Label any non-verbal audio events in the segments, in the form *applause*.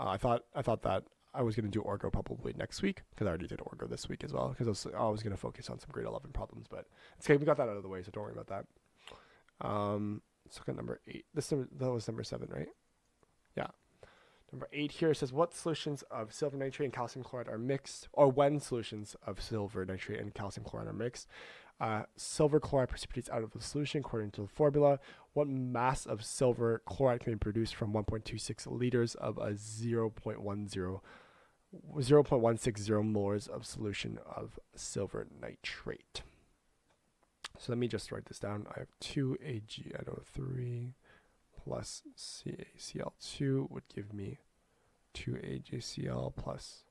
Uh, I thought I thought that I was going to do Orgo probably next week because I already did Orgo this week as well because I was, I was going to focus on some grade 11 problems. But it's okay. We got that out of the way, so don't worry about that. Um, let's look at number eight. This that was number seven, right? Yeah. Number eight here says what solutions of silver nitrate and calcium chloride are mixed, or when solutions of silver nitrate and calcium chloride are mixed. Uh, silver chloride precipitates out of the solution according to the formula. What mass of silver chloride can be produced from 1.26 liters of a 0.10 0.160 molars of solution of silver nitrate? So let me just write this down. I have 2 AgNO3 plus CaCl2 would give me 2 AgCl plus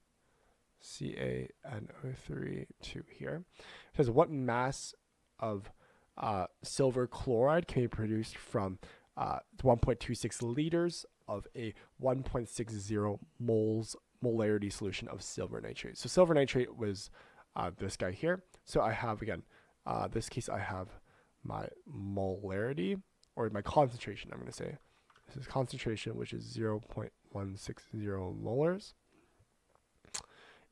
CaNO3 2 here. It says what mass of uh, silver chloride can be produced from uh, 1.26 liters of a 1.60 moles molarity solution of silver nitrate. So silver nitrate was uh, this guy here. So I have again, uh, this case I have my molarity or my concentration. I'm going to say this is concentration, which is 0.160 molars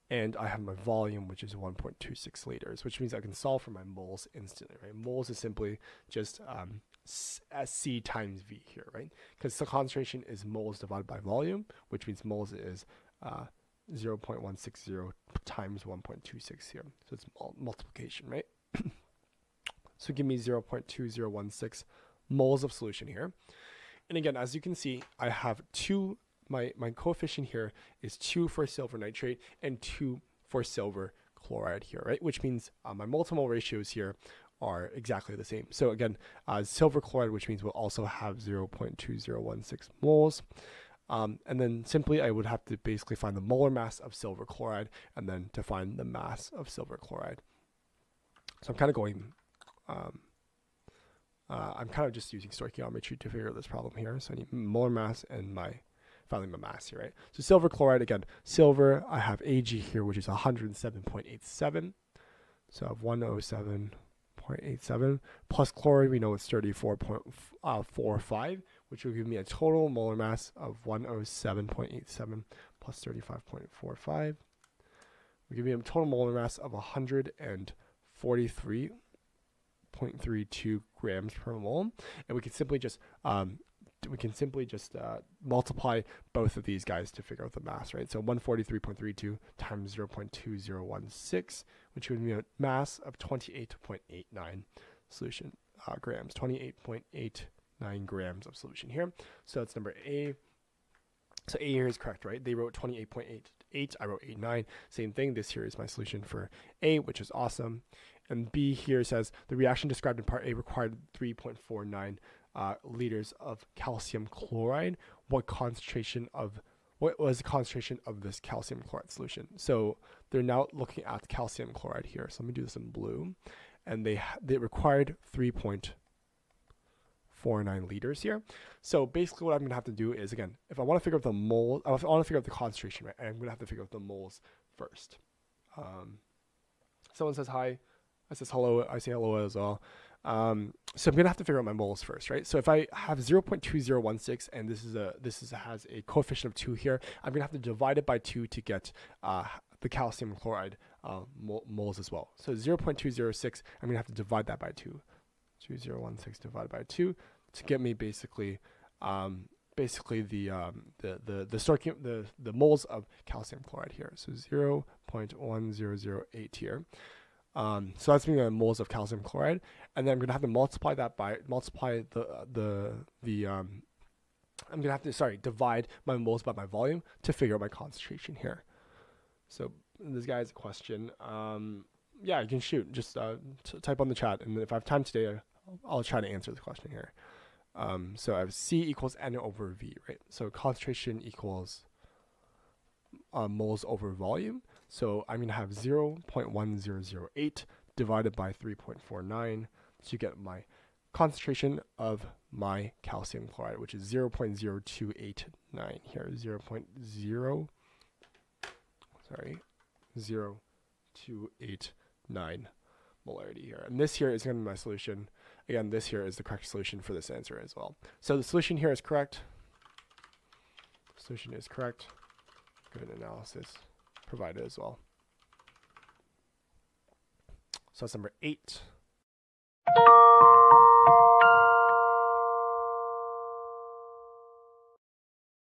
and I have my volume, which is 1.26 liters, which means I can solve for my moles instantly, right? Moles is simply just um, C times V here, right? Because the concentration is moles divided by volume, which means moles is uh, 0.160 times 1.26 here. So it's multiplication, right? *coughs* so give me 0.2016 moles of solution here. And again, as you can see, I have two my, my coefficient here is 2 for silver nitrate and 2 for silver chloride here, right? Which means uh, my multimole ratios here are exactly the same. So again, uh, silver chloride, which means we'll also have 0.2016 moles. Um, and then simply I would have to basically find the molar mass of silver chloride and then to find the mass of silver chloride. So I'm kind of going, um, uh, I'm kind of just using stoichiometry to figure out this problem here. So I need molar mass and my finally my mass here, right? So silver chloride, again, silver, I have Ag here, which is 107.87. So I have 107.87 plus chlorine, we know it's 34.45, which will give me a total molar mass of 107.87 plus 35.45. We give me a total molar mass of 143.32 grams per mole. And we can simply just um, we can simply just uh, multiply both of these guys to figure out the mass, right? So 143.32 times 0.2016, which would be a mass of 28.89 solution uh, grams, 28.89 grams of solution here. So that's number A. So A here is correct, right? They wrote 28.88. I wrote 89. Same thing. This here is my solution for A, which is awesome. And B here says the reaction described in part A required 3.49 uh, liters of calcium chloride, what concentration of what was the concentration of this calcium chloride solution? So they're now looking at calcium chloride here. So let me do this in blue, and they they required 3.49 liters here. So basically, what I'm gonna have to do is again, if I want to figure out the mole, I want to figure out the concentration, right? I'm gonna have to figure out the moles first. Um, someone says hi. I says hello. I say hello as well. Um, so I'm gonna have to figure out my moles first, right? So if I have 0.2016 and this is a this is has a coefficient of two here, I'm gonna have to divide it by two to get uh, the calcium chloride uh, moles as well. So 0.206, I'm gonna have to divide that by two. 2016 divided by two to get me basically um, basically the um, the the the, the the moles of calcium chloride here. So 0.1008 here. Um, so that's being moles of calcium chloride, and then I'm gonna have to multiply that by multiply the the the um, I'm gonna have to sorry divide my moles by my volume to figure out my concentration here. So this guy has a question. Um, yeah, you can shoot. Just uh, type on the chat, and if I have time today, I'll, I'll try to answer the question here. Um, so I have C equals N over V, right? So concentration equals uh, moles over volume. So I'm going to have 0.1008 divided by 3.49 to get my concentration of my calcium chloride, which is 0.0289 here. 0. 0.0, sorry, 0.289 molarity here. And this here is going to be my solution. Again, this here is the correct solution for this answer as well. So the solution here is correct. Solution is correct. Good analysis provided as well. So that's number eight.